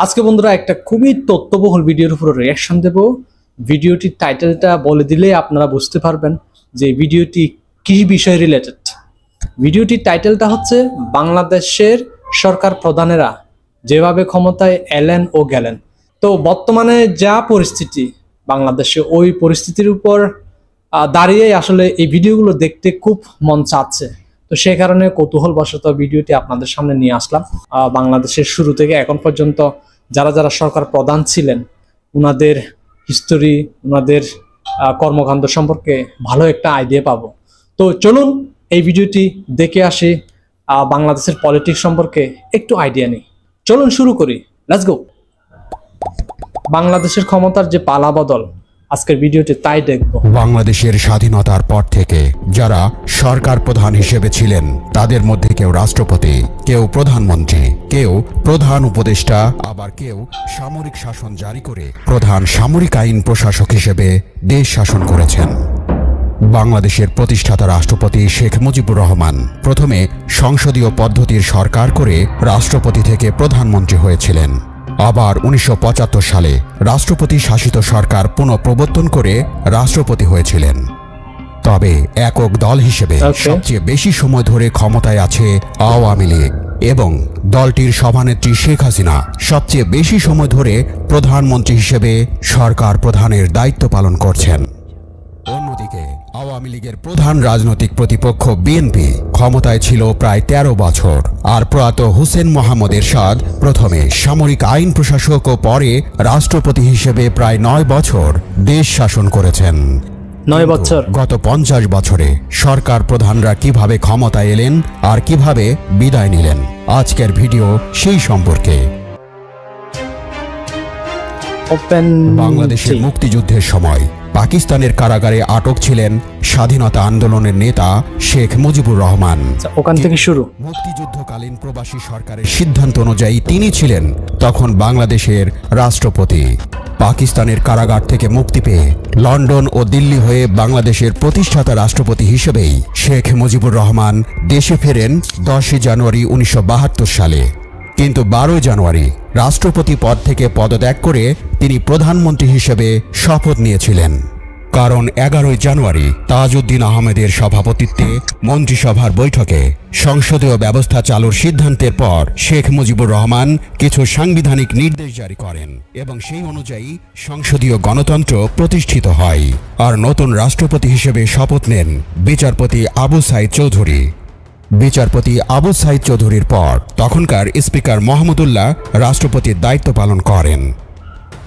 আজকে বন্ধুরা একটা খুবই তথ্যবহুল ভিডিওর উপর রিয়াকশন দেব। ভিডিওটির টাইটেলটা বলে দিলে আপনারা বুঝতে পারবেন যে ভিডিওটি কি বিষয় রিলেটেড ভিডিওটির টাইটেলটা হচ্ছে বাংলাদেশের সরকার প্রধানেরা যেভাবে ক্ষমতায় এলেন ও গেলেন। তো বর্তমানে যা পরিস্থিতি বাংলাদেশে, ওই পরিস্থিতির উপর দাঁড়িয়ে আসলে এই ভিডিওগুলো দেখতে খুব মন চাচ্ছে। তো সেই কারণে কৌতূহলবশত ভিডিওটি আপনাদের সামনে নিয়ে আসলাম। বাংলাদেশের শুরু থেকে এখন পর্যন্ত যারা যারা সরকার প্রধান ছিলেন ওনাদের হিস্টোরি ওনাদের কর্মকাণ্ড সম্পর্কে ভালো একটা আইডিয়া পাবো। তো চলুন এই ভিডিওটি দেখে আসি বাংলাদেশের পলিটিক্স সম্পর্কে একটু আইডিয়া নিই চলুন শুরু করি। লেটস গো বাংলাদেশের ক্ষমতার যে পালা বদল আজকের ভিডিওটি তাই দেখব। বাংলাদেশের স্বাধীনতার পর থেকে যারা সরকার প্রধান হিসেবে ছিলেন, তাদের মধ্যে কেউ রাষ্ট্রপতি, কেউ প্রধানমন্ত্রী, কেউ প্রধান উপদেষ্টা, আবার কেউ সামরিক শাসন জারি করে প্রধান সামরিক আইন প্রশাসক হিসেবে দেশ শাসন করেছেন। বাংলাদেশের প্রতিষ্ঠাতা রাষ্ট্রপতি শেখ মুজিবুর রহমান প্রথমে সংসদীয় পদ্ধতির সরকার করে রাষ্ট্রপতি থেকে প্রধানমন্ত্রী হয়েছিলেন। আবার উনিশশো পঁচাত্তর সালে রাষ্ট্রপতি শাসিত সরকার পুনঃপ্রবর্তন করে রাষ্ট্রপতি হয়েছিলেন। তবে একক দল হিসেবে সবচেয়ে বেশি সময় ধরে ক্ষমতায় আছে আওয়ামী লীগ এবং দলটির সভানেত্রী শেখ হাসিনা। সবচেয়ে বেশি সময় ধরে প্রধানমন্ত্রী হিসেবে সরকার প্রধানের দায়িত্ব পালন করছেন। আওয়ামী লীগের প্রধান রাজনৈতিক প্রতিপক্ষ বিএনপি ক্ষমতায় ছিল প্রায় ১৩ বছর আর প্রয়াত হুসেন মোহাম্মদ এরশাদ প্রথমে সামরিক আইন প্রশাসক ও পরে রাষ্ট্রপতি হিসেবে প্রায় নয় বছর দেশ শাসন করেছেন। নয় বছর। গত পঞ্চাশ বছরে সরকার প্রধানরা কীভাবে ক্ষমতায় এলেন আর কীভাবে বিদায় নিলেন আজকের ভিডিও সেই সম্পর্কে। বাংলাদেশের মুক্তিযুদ্ধের সময় পাকিস্তানের কারাগারে আটক ছিলেন স্বাধীনতা আন্দোলনের নেতা শেখ মুজিবুর রহমান। ওখান থেকে শুরু। মুক্তিযুদ্ধকালীন প্রবাসী সরকারের সিদ্ধান্ত অনুযায়ী তিনি ছিলেন তখন বাংলাদেশের রাষ্ট্রপতি। পাকিস্তানের কারাগার থেকে মুক্তি পেয়ে লন্ডন ও দিল্লি হয়ে বাংলাদেশের প্রতিষ্ঠাতা রাষ্ট্রপতি হিসেবেই শেখ মুজিবুর রহমান দেশে ফেরেন দশই জানুয়ারি উনিশশো বাহাত্তর সালে। কিন্তু বারোই জানুয়ারি রাষ্ট্রপতি পদ থেকে পদত্যাগ করে তিনি প্রধানমন্ত্রী হিসেবে শপথ নিয়েছিলেন। কারণ এগারোই জানুয়ারি তাজউদ্দিন আহমেদের সভাপতিত্বে মন্ত্রিসভার বৈঠকে সংসদীয় ব্যবস্থা চালুর সিদ্ধান্তের পর শেখ মুজিবুর রহমান কিছু সাংবিধানিক নির্দেশ জারি করেন এবং সেই অনুযায়ী সংসদীয় গণতন্ত্র প্রতিষ্ঠিত হয়। আর নতুন রাষ্ট্রপতি হিসেবে শপথ নেন বিচারপতি আবু সাইদ চৌধুরী। বিচারপতি আবু সাইদ চৌধুরীর পর তখনকার স্পিকার মোহাম্মদুল্লাহ রাষ্ট্রপতির দায়িত্ব পালন করেন।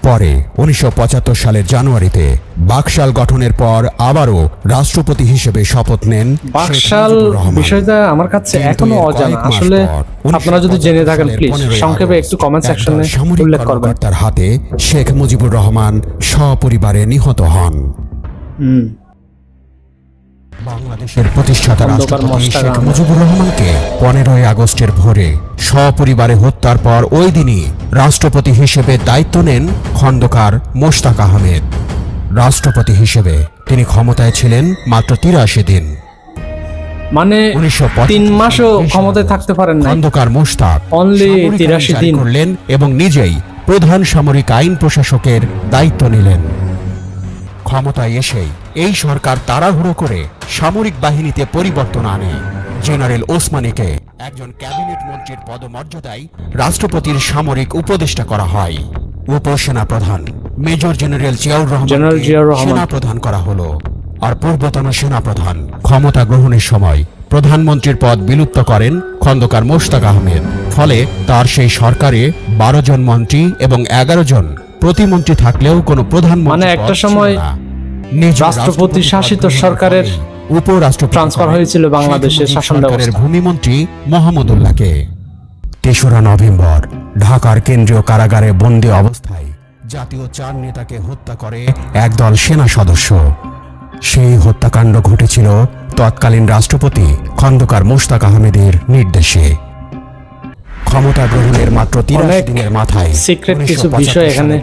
পরে উনিশশো পঁচাত্তর সালের জানুয়ারিতে বাকশাল গঠনের পর আবারও রাষ্ট্রপতি হিসেবে শপথ নেন বাকশাল বিষয়টা আমার কাছে এখনও অজানা। আসলে আপনারা যদি জেনে 1975 থাকেন প্লিজ সংক্ষেপে একটু কমেন্ট সেকশনে উল্লেখ করবেন। কর্মকর্তার হাতে শেখ মুজিবুর রহমান সপরিবারে নিহত হন। হুম। বাংলাদেশের প্রতিষ্ঠাতা রাষ্ট্রপতি শেখ মুজিবুর রহমানকে পনেরোই আগস্টের ভোরে সপরিবারে হত্যার পর ওই দিনই রাষ্ট্রপতি হিসেবে দায়িত্ব নেন খন্দকার মোশতাক আহমেদ। রাষ্ট্রপতি হিসেবে তিনি ক্ষমতায় ছিলেন মাত্র তিরাশি দিন। মানে তিন মাসও ক্ষমতায় থাকতে পারেন না খন্দকার মোশতাক 83 জারি দিন। করলেন এবং নিজেই প্রধান সামরিক আইন প্রশাসকের দায়িত্ব নিলেন। ক্ষমতায় এসেই এই সরকার তাড়াহুড়ো করে সামরিক বাহিনীতে পরিবর্তন আনে। জেনারেল ওসমানীকে একজন ক্যাবিনেট মন্ত্রীর পদমর্যাদায় রাষ্ট্রপতির সামরিক উপদেষ্টা করা হয়। উপসেনা প্রধান মেজর জেনারেল জিয়াউর রহমান। সেনা প্রধান করা হলো। আর পূর্বতন সেনা প্রধান ক্ষমতা গ্রহণের সময় প্রধানমন্ত্রীর পদ বিলুপ্ত করেন খন্দকার মোশতাক আহমেদ। ফলে তার সেই সরকারে বারো জন মন্ত্রী এবং এগারো জন প্রতিমন্ত্রী থাকলেও কোনো প্রধানমন্ত্রী মানে একটা সময় রাষ্ট্রপতি শাসিত সরকারের করেই উপরাষ্ট্রপতি ট্রান্সফার হয়েছিল বাংলাদেশের শাসন সরকারের ব্যবস্থা। ভূমিমন্ত্রী মোহাম্মদুল্লাহকে। তেসরা নভেম্বর ঢাকার কেন্দ্রীয় কারাগারে বন্দী অবস্থায় জাতীয় চার নেতাকে হত্যা করে একদল সেনা সদস্য। সেই হত্যাকাণ্ড ঘটেছিল তৎকালীন রাষ্ট্রপতি খন্দকার মোশতাক আহমেদের নির্দেশে। ক্ষমতা গ্রহণের মাত্র তিরাশি দিনের মাথায় secret কিছু বিষয় এখানে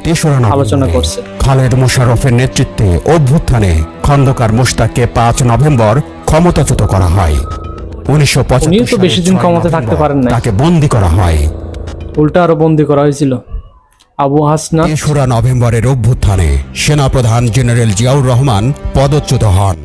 আলোচনা করছে। খালেদ মোশাররফের নেতৃত্বে অভ্যুত্থানে খন্দকার মোশতাককে পাঁচ নভেম্বর ক্ষমতাচ্যুত করা হয় উনিশশো তো বেশি দিন ক্ষমতায় থাকতে পারেন নাই। তাকে বন্দী করা হয় উল্টা আরও বন্দি করা হয়েছিল আবু হাসনাত তেসরা নভেম্বরের অভ্যুত্থানে সেনাপ্রধান জেনারেল জিয়াউর রহমান পদচ্যুত হন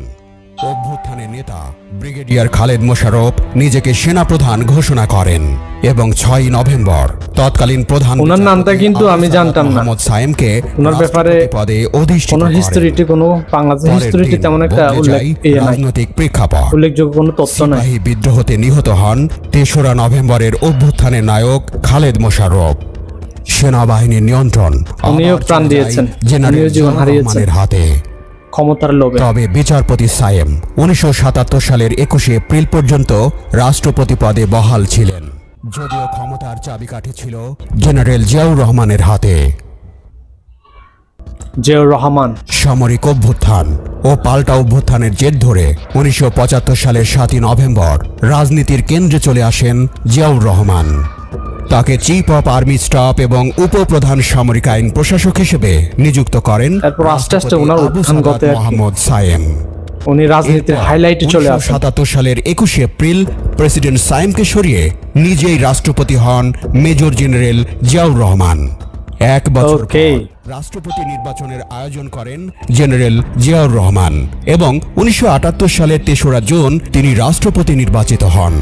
ব্রিগেডিয়ার খালেদ মোশাররফ নিজেকে সেনাপ্রধান ঘোষণা করেন এবং ছয় নভেম্বর তৎকালীন প্রধান ওনার নামটা কিন্তু আমি জানতাম না। মোহাম্মদ সায়েমকে ওনার ব্যাপারে পদে অধিষ্ঠিত কোনো। হিস্টোরিতে কোনো বাংলাদেশ হিস্টোরিতে তেমন একটা উল্লেখ রাজনৈতিক প্রেক্ষাপট উল্লেখযোগ্য কোনো তথ্য নাই সিপাহী বিদ্রোহতে নিহত হন তেসরা নভেম্বরের অভ্যুত্থানের নায়ক খালেদ মোশারফ সেনাবাহিনীর নিয়ন্ত্রণ উনিও প্রাণ দিয়েছেন। জেনারেল জীবন হারিয়েছেন। হাতে ক্ষমতার লোভে। তবে বিচারপতি সায়েম উনিশশো সাতাত্তর সালের একুশে এপ্রিল পর্যন্ত রাষ্ট্রপতি পদে বহাল ছিলেন। যদিও ক্ষমতার চাবিকাঠি ছিল জেনারেল জিয়াউর রহমানের হাতে। জিয়াউর রহমান। সামরিক অভ্যুত্থান ও পাল্টা অভ্যুত্থানের জের ধরে উনিশশো পঁচাত্তর সালের সাতই নভেম্বর রাজনীতির কেন্দ্রে চলে আসেন জিয়াউর রহমান। তাকে চিফ অফ আর্মি স্টাফ এবং উপপ্রধান সামরিক আইন প্রশাসক হিসেবে নিযুক্ত করেন আস্তে আস্তে ওনার। মোহাম্মদ সায়েম। উনি রাজনীতির হাইলাইটে চলে আসেন। সাতাত্তর সালের একুশে এপ্রিল প্রেসিডেন্ট সাইমকে সরিয়ে নিজেই রাষ্ট্রপতি হন মেজর জেনারেল জিয়াউর রহমান। এক বছর রাষ্ট্রপতি নির্বাচনের আয়োজন করেন জেনারেল জিয়াউর রহমান এবং উনিশশো সালের তেসরা জুন তিনি রাষ্ট্রপতি নির্বাচিত হন।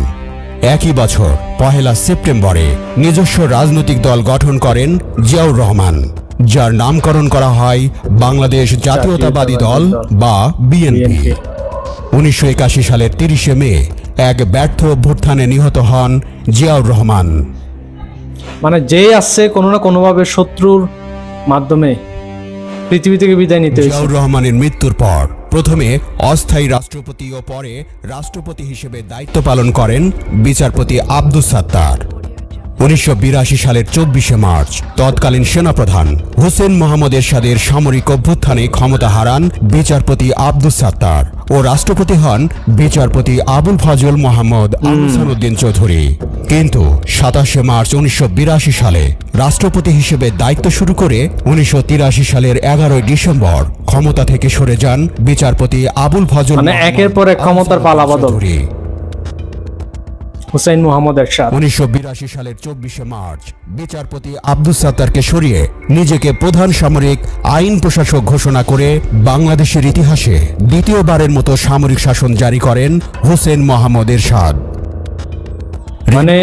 একই বছর পহেলা সেপ্টেম্বরে নিজস্ব রাজনৈতিক দল গঠন করেন জিয়াউর রহমান যার নামকরণ করা হয় বাংলাদেশ জাতীয়তাবাদী দল বা বিএনপি। উনিশশো একাশি সালের তিরিশে মে এক ব্যর্থ অভ্যুত্থানে নিহত হন জিয়াউর রহমান। মানে যেই আসছে কোনো না কোনোভাবে শত্রুর মাধ্যমে পৃথিবী থেকে বিদায় নিতে জিয়াউর রহমানের মৃত্যুর পর প্রথমে অস্থায়ী রাষ্ট্রপতি ও পরে রাষ্ট্রপতি হিসেবে দায়িত্ব পালন করেন বিচারপতি আব্দুস সাত্তার। উনিশশো বিরাশি সালের চব্বিশে মার্চ তৎকালীন সেনাপ্রধান হোসেন মোহাম্মদ এরশাদের সামরিক অভ্যুত্থানে ক্ষমতা হারান বিচারপতি আব্দুস সাত্তার ও রাষ্ট্রপতি হন বিচারপতি আবুল ফজল মোহাম্মদ আহসানুদ্দিন চৌধুরী কিন্তু সাতাশে মার্চ উনিশশো বিরাশি সালে রাষ্ট্রপতি হিসেবে দায়িত্ব শুরু করে উনিশশো তিরাশি সালের এগারোই ডিসেম্বর ক্ষমতা থেকে সরে যান বিচারপতি আবুল ফজল মানে একের পর এক ক্ষমতার পালাবদল। চৌধুরী। হুসাইন মোহাম্মদ এরশাদ। উনিশশো সালের চব্বিশে মার্চ বিচারপতি আব্দুস সাত্তারকে সরিয়ে নিজেকে প্রধান সামরিক আইন প্রশাসক ঘোষণা করে বাংলাদেশের ইতিহাসে দ্বিতীয়বারের মতো সামরিক শাসন জারি করেন হোসেন মোহাম্মদ এরশাদ। মানে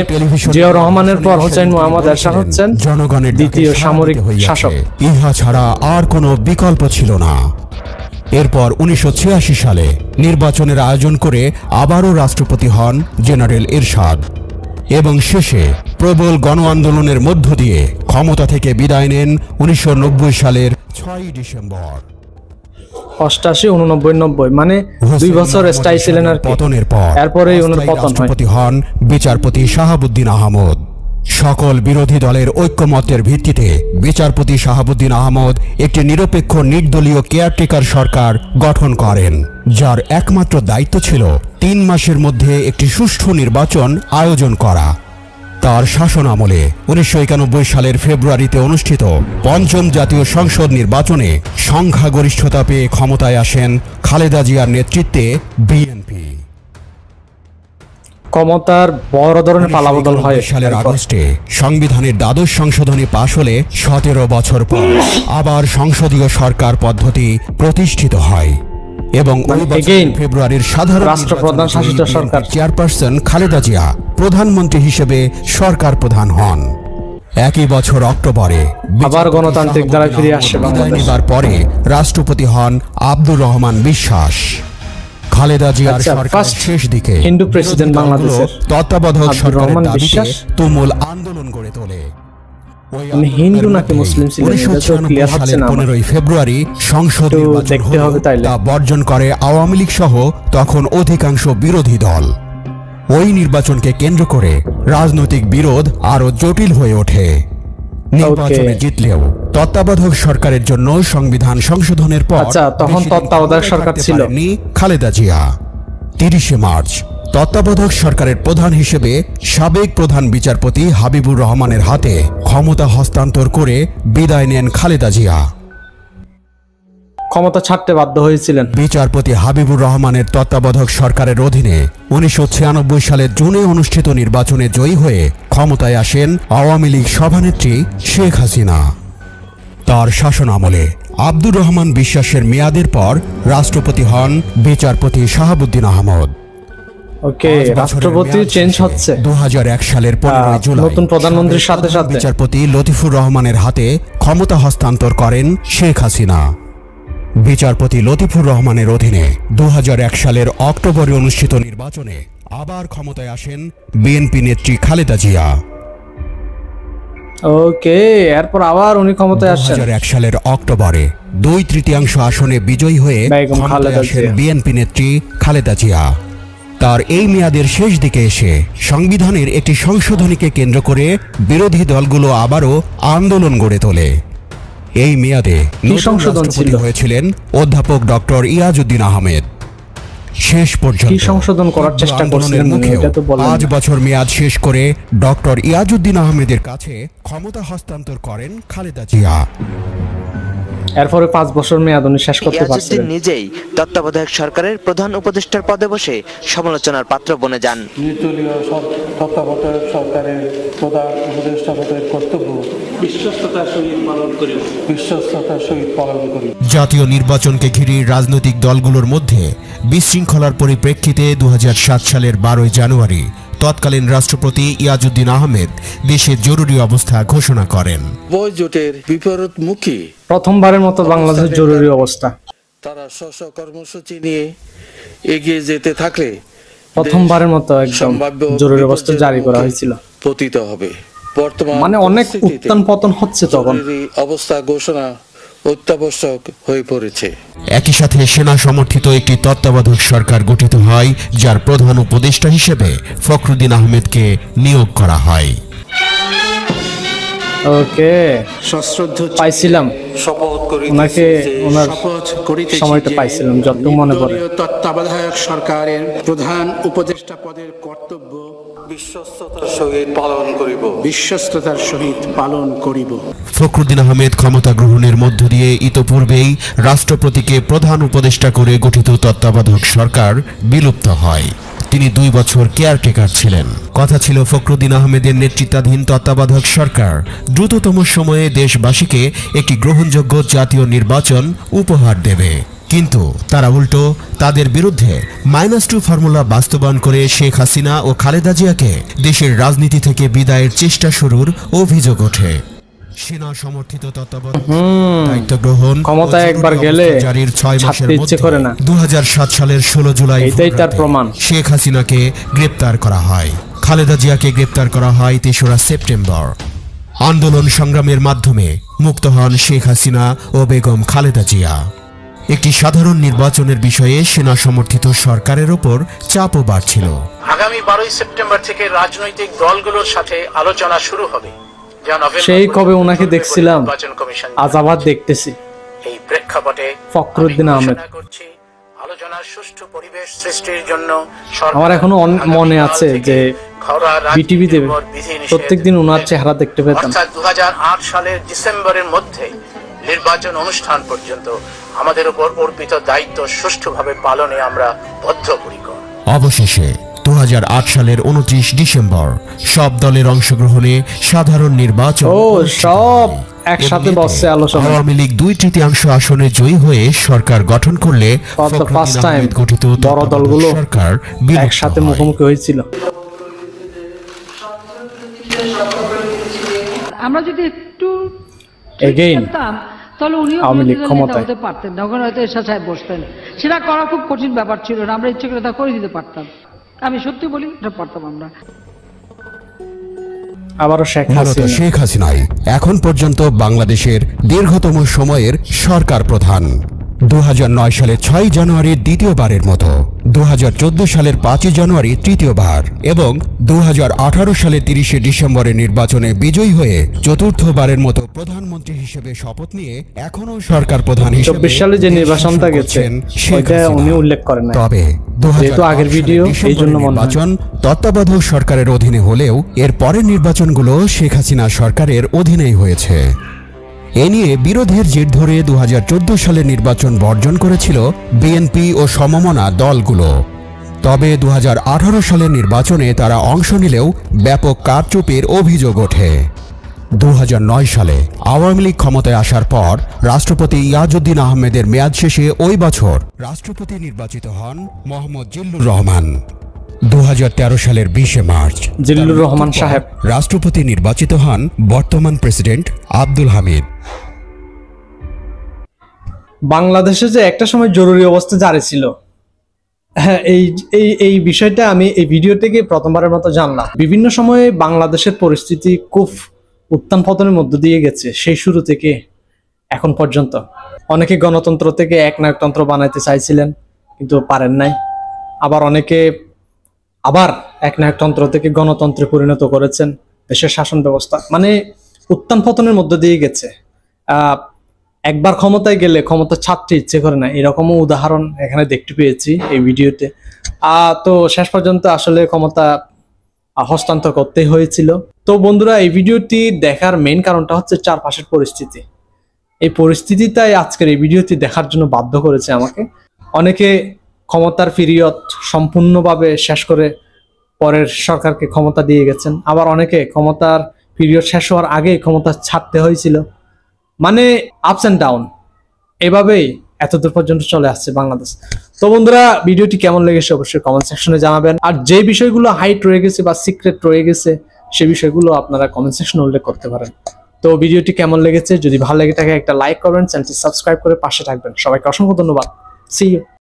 জিয়াউর রহমানের পর হোসেন মোহাম্মদ এরশাদ হচ্ছেন জনগণের দ্বিতীয় সামরিক শাসক। ইহা ছাড়া আর কোনো বিকল্প ছিল না। এরপর উনিশশো ছিয়াশি সালে নির্বাচনের আয়োজন করে আবারও রাষ্ট্রপতি হন জেনারেল এরশাদ এবং শেষে প্রবল গণ আন্দোলনের মধ্য দিয়ে ক্ষমতা থেকে বিদায় নেন উনিশশো নব্বই সালের ছয়ই ডিসেম্বর। অষ্টাশি উননব্বই নব্বই মানে দুই বছর স্থায়ী ছিলেন আর পতনের পর হয়। রাষ্ট্রপতি হন বিচারপতি শাহাবুদ্দিন আহমদ। সকল বিরোধী দলের ঐক্যমতের ভিত্তিতে বিচারপতি শাহাবুদ্দিন আহমদ একটি নিরপেক্ষ নির্দলীয় কেয়ারটেকার সরকার গঠন করেন, যার একমাত্র দায়িত্ব ছিল তিন মাসের মধ্যে একটি সুষ্ঠু নির্বাচন আয়োজন করা। তার শাসন আমলে উনিশশো একানব্বই সালের ফেব্রুয়ারিতে অনুষ্ঠিত পঞ্চম জাতীয় সংসদ নির্বাচনে সংখ্যাগরিষ্ঠতা পেয়ে ক্ষমতায় আসেন খালেদা জিয়ার নেতৃত্বে বিএনপি। ক্ষমতার বড় ধরনের পালাবদল হয় সালের আগস্টে সংবিধানের দ্বাদশ সংশোধনী পাশ হলে সতেরো বছর পর আবার সংসদীয় সরকার পদ্ধতি প্রতিষ্ঠিত হয় এবং মানে ফেব্রুয়ারির সাধারণ রাষ্ট্রপ্রধান শাসিত সরকার। চেয়ারপারসন খালেদা জিয়া প্রধানমন্ত্রী হিসেবে সরকার প্রধান হন একই বছর অক্টোবরে আবার গণতান্ত্রিক দ্বারা ফিরে আসে। পরে রাষ্ট্রপতি হন আব্দুর রহমান বিশ্বাস খালেদা জিয়ার আচ্ছা, সরকার শেষ দিকে হিন্দু প্রেসিডেন্ট বাংলাদেশের তত্ত্বাবধায়ক সরকারের দাবিতে তুমুল আন্দোলন গড়ে তোলে ওই হিন্দু নাকি মুসলিম ছিলেন, এটা তো 1996 clear হচ্ছে না আমার। 15 ফেব্রুয়ারি সংসদ দেখতে হবে তাইলে। তা বর্জন করে আওয়ামী লীগ সহ তখন অধিকাংশ বিরোধী দল ওই নির্বাচনকে কেন্দ্র করে রাজনৈতিক বিরোধ আরও জটিল হয়ে ওঠে নির্বাচনে জিতলেও তত্ত্বাবধায়ক সরকারের জন্য সংবিধান সংশোধনের পর আচ্ছা, তখন তত্ত্বাবধায়ক সরকার ছিল। খালেদা জিয়া। তিরিশে মার্চ তত্ত্বাবধায়ক সরকারের প্রধান হিসেবে সাবেক প্রধান বিচারপতি হাবিবুর রহমানের হাতে ক্ষমতা হস্তান্তর করে বিদায় নেন খালেদা জিয়া। ক্ষমতা ছাড়তে বাধ্য হয়েছিলেন। বিচারপতি হাবিবুর রহমানের তত্ত্বাবধায়ক সরকারের অধীনে উনিশশো ছিয়ানব্বই সালের জুনে অনুষ্ঠিত নির্বাচনে জয়ী হয়ে ক্ষমতায় আসেন আওয়ামী লীগ সভানেত্রী শেখ হাসিনা। তার শাসন আমলে আব্দুর রহমান বিশ্বাসের মেয়াদের পর রাষ্ট্রপতি হন বিচারপতি শাহাবুদ্দিন আহমদ। ওকে রাষ্ট্রপতি চেঞ্জ হচ্ছে। 2001 সালের পনেরোই আহ, জুলাই নতুন প্রধানমন্ত্রীর সাথে সাথে। বিচারপতি লতিফুর রহমানের হাতে ক্ষমতা হস্তান্তর করেন শেখ হাসিনা। বিচারপতি লতিফুর রহমানের অধীনে 2001 সালের অক্টোবরে অনুষ্ঠিত নির্বাচনে আবার ক্ষমতায় আসেন বিএনপি নেত্রী খালেদা জিয়া। ওকে এরপর আবার উনি ক্ষমতায় আসছেন। 2001 সালের অক্টোবরে দুই তৃতীয়াংশ আসনে বিজয়ী হয়ে বিএনপি নেত্রী খালেদা জিয়া। তার এই মেয়াদের শেষ দিকে এসে সংবিধানের একটি সংশোধনীকে কেন্দ্র করে বিরোধী দলগুলো আবারও আন্দোলন গড়ে তোলে। এই মেয়াদে নতুন সংশোধন হয়েছিলেন অধ্যাপক ডক্টর ইয়াজউদ্দিন আহমেদ। শেষ পর্যন্ত। সংশোধন করার চেষ্টা করছিলেন এটা তো বললেন পাঁচ বছর মেয়াদ শেষ করে ডক্টর ইয়াজউদ্দিন আহমেদের কাছে ক্ষমতা হস্তান্তর করেন খালেদা জিয়া। এরপরে পাঁচ বছর মেয়াদ উনি শেষ করতে ইয়াজউদ্দিন নিজেই তত্ত্বাবধায়ক সরকারের প্রধান উপদেষ্টার পদে বসে সমালোচনার পাত্র বনে যান। নির্দলীয় তত্ত্বাবধায়ক সরকারের প্রধান উপদেষ্টা পদের কর্তব্য বিশ্বস্ততার সহিত পালন করিব বিশ্বস্ততার সহিত পালন করি জাতীয় নির্বাচনকে ঘিরে রাজনৈতিক দলগুলোর মধ্যে বিশৃঙ্খলার পরিপ্রেক্ষিতে দুহাজার সাত সালের বারোই জানুয়ারি তৎকালীন রাষ্ট্রপতি ইয়াজউদ্দিন আহমেদ দেশে জরুরি অবস্থা ঘোষণা করেন। বিপরীতমুখী প্রথমবারের মতো বাংলাদেশের জরুরি অবস্থা। তারা স্ব কর্মসূচি নিয়ে এগিয়ে যেতে থাকলে প্রথমবারের মতো একদম সম্ভাব্য জরুরি অবস্থা জারি করা হয়েছিল। পতিত হবে। বর্তমান মানে অনেক উত্থান পতন হচ্ছে তখন। অবস্থা ঘোষণা অত্যাবশ্যক হয়ে পড়েছে। একই সাথে সেনা সমর্থিত একটি তত্ত্বাবধায়ক সরকার গঠিত হয় যার প্রধান উপদেষ্টা হিসেবে ফখরুদ্দিন আহমেদকে নিয়োগ করা হয়। ওকে সশ্রদ্ধ পাইছিলাম। শপথ করি ওনাকে ওনার শপথ করিতেছি সময়টা পাইছিলাম যতটুকু মনে পড়ে। তত্ত্বাবধায়ক সরকারের প্রধান উপদেষ্টা পদের কর্তব্য বিশ্বস্ততার সহিত পালন করিব। বিশ্বস্ততার সহিত পালন করিব। ফখরুদ্দিন আহমেদ ক্ষমতা গ্রহণের মধ্য দিয়ে ইতোপূর্বেই রাষ্ট্রপতিকে প্রধান উপদেষ্টা করে গঠিত তত্ত্বাবধায়ক সরকার বিলুপ্ত হয়। তিনি দুই বছর কেয়ারটেকার ছিলেন। কথা ছিল ফখরুদ্দিন আহমেদের নেতৃত্বাধীন তত্ত্বাবধায়ক সরকার। দ্রুততম সময়ে দেশবাসীকে একটি গ্রহণযোগ্য জাতীয় নির্বাচন উপহার দেবে। কিন্তু তারা উল্টো তাদের বিরুদ্ধে মাইনাস টু ফর্মুলা বাস্তবায়ন করে শেখ হাসিনা ও খালেদা জিয়াকে দেশের রাজনীতি থেকে বিদায়ের চেষ্টা শুরুর অভিযোগ ওঠে সেনা সমর্থিত দায়িত্ব গ্রহণ ও একবার গেলে জারির ছয় মাসের মধ্যে করে না। 2007 সালের ষোলো জুলাই এইটাই তার প্রমাণ। শেখ হাসিনাকে গ্রেপ্তার করা হয় খালেদা জিয়াকে গ্রেপ্তার করা হয় তেসরা সেপ্টেম্বর আন্দোলন সংগ্রামের মাধ্যমে মুক্ত হন শেখ হাসিনা ও বেগম খালেদা জিয়া একটি সাধারণ নির্বাচনের বিষয়ে সেনা সমর্থিত সরকারের ওপর চাপও বাড়ছিল। আগামী বারোই সেপ্টেম্বর থেকে রাজনৈতিক দলগুলোর সাথে আলোচনা শুরু হবে সেই কবে ওনাকে দেখছিলাম আজ আবার দেখতেছি। এই প্রেক্ষাপটে ফখরুদ্দিন আহমেদ। আলোচনার সুষ্ঠু পরিবেশ সৃষ্টির জন্য আমার এখনও মনে আছে যে বিটিভি দেবে প্রত্যেকদিন ওনার চেহারা দেখতে পেতাম। অর্থাৎ দু সালের ডিসেম্বরের মধ্যে নির্বাচন অনুষ্ঠান পর্যন্ত আমাদের উপর অর্পিত দায়িত্ব সুষ্ঠুভাবে পালনে আমরা বদ্ধপরিকর। অবশেষে দু সালের উনত্রিশ ডিসেম্বর সব দলের অংশগ্রহণে সাধারণ নির্বাচন ও সব একসাথে বসছে আলোচনা। আওয়ামী লীগ দুই তৃতীয়াংশ আসনে জয়ী হয়ে সরকার গঠন করলে গঠিত বড় দলগুলো সরকার একসাথে মুখোমুখি হয়েছিল। আমরা যদি একটু করতাম, তাহলে উনিও। নেতা হতে পারতেন না। ওখানে হয়তো এরশাদ সাহেব বসতেন। সেটা করা খুব কঠিন ব্যাপার ছিল না আমরা ইচ্ছে করে তা করে দিতে পারতাম। আমি সত্যি বলি এটা পারতাম আমরা। আবারও শেখ হাসিনা। শেখ হাসিনাই এখন পর্যন্ত বাংলাদেশের দীর্ঘতম সময়ের সরকার প্রধান। দু সালের ছয় জানুয়ারি দ্বিতীয়বারের মতো দু হাজার চোদ্দ সালের পাঁচই জানুয়ারি তৃতীয়বার এবং দু সালের তিরিশে ডিসেম্বরের নির্বাচনে বিজয়ী হয়ে চতুর্থবারের মতো প্রধানমন্ত্রী হিসেবে শপথ নিয়ে এখনও সরকার প্রধান হিসেবে সালে যে নির্বাচনটা শাসন গেছে করছেন শেখ ওইটা হাসিনা। উনি উল্লেখ করেন তবে যেহেতু আগের ভিডিও, এই জন্য নির্বাচন তত্ত্বাবধায়ক সরকারের অধীনে হলেও এর পরের নির্বাচনগুলো শেখ হাসিনা সরকারের অধীনেই হয়েছে। এ নিয়ে বিরোধের জের ধরে দু হাজার চোদ্দ সালের নির্বাচন বর্জন করেছিল বিএনপি ও সমমনা দলগুলো। তবে দু হাজার আঠারো সালের নির্বাচনে তারা অংশ নিলেও ব্যাপক কারচুপির অভিযোগ ওঠে। দু হাজার নয় সালে আওয়ামী লীগ ক্ষমতায় আসার পর রাষ্ট্রপতি ইয়াজউদ্দিন আহমেদের মেয়াদ শেষে ওই বছর রাষ্ট্রপতি নির্বাচিত হন মোহাম্মদ জিল্লুর রহমান। দু হাজার তেরো সালের বিশে মার্চ জিল্লুর রহমান সাহেব। রাষ্ট্রপতি নির্বাচিত হন বর্তমান প্রেসিডেন্ট আব্দুল হামিদ। বাংলাদেশে যে একটা সময় জরুরি অবস্থা জারি ছিল। হ্যাঁ এই এই এই বিষয়টা আমি এই ভিডিও থেকে প্রথমবারের মতো জানলাম। বিভিন্ন সময়ে বাংলাদেশের পরিস্থিতি খুব উত্থান পতনের মধ্য দিয়ে গেছে, সেই শুরু থেকে এখন পর্যন্ত। অনেকে গণতন্ত্র থেকে একনায়কতন্ত্র বানাইতে চাইছিলেন, কিন্তু পারেন নাই। আবার অনেকে আবার একনায়কতন্ত্র থেকে গণতন্ত্রে পরিণত করেছেন, দেশের শাসন ব্যবস্থা। মানে উত্থান পতনের মধ্য দিয়ে গেছে। একবার ক্ষমতায় গেলে ক্ষমতা ছাড়তে ইচ্ছে করে না। এরকমও উদাহরণ এখানে দেখতে পেয়েছি এই ভিডিওতে। তো শেষ পর্যন্ত আসলে ক্ষমতা হস্তান্তর করতে হয়েছিল। তো বন্ধুরা, এই ভিডিওটি দেখার মেন কারণটা হচ্ছে চারপাশের পরিস্থিতি। এই পরিস্থিতি তাই আজকের এই ভিডিওটি দেখার জন্য বাধ্য করেছে আমাকে। অনেকে ক্ষমতার পিরিয়ড সম্পূর্ণভাবে শেষ করে পরের সরকারকে ক্ষমতা দিয়ে গেছেন। আবার অনেকে ক্ষমতার পিরিয়ড শেষ হওয়ার আগে ক্ষমতা ছাড়তে হয়েছিল। মানে আপস অ্যান্ড ডাউন এভাবেই এতদূর পর্যন্ত চলে আসছে বাংলাদেশ। তো বন্ধুরা, ভিডিওটি কেমন লেগেছে অবশ্যই কমেন্ট সেকশনে জানাবেন। আর যে বিষয়গুলো হাইট রয়ে গেছে বা সিক্রেট রয়ে গেছে, সে বিষয়গুলো আপনারা কমেন্ট সেকশনে উল্লেখ করতে পারেন। তো ভিডিওটি কেমন লেগেছে, যদি ভালো লেগে থাকে একটা লাইক করবেন চ্যানেলটি সাবস্ক্রাইব করে পাশে থাকবেন। সবাইকে অসংখ্য ধন্যবাদ। C you